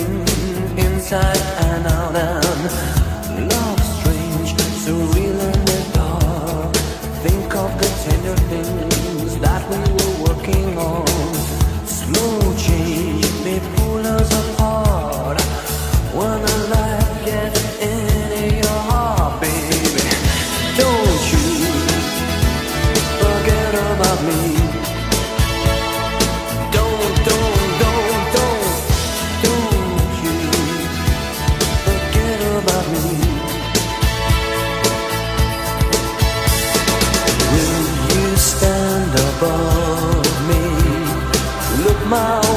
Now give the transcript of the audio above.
inside and out. And love strange, surreal and the dark. Think of the tender things that we were working on. Slow change may pull us apart when the light gets into your heart, baby. Don't you forget about me. mal.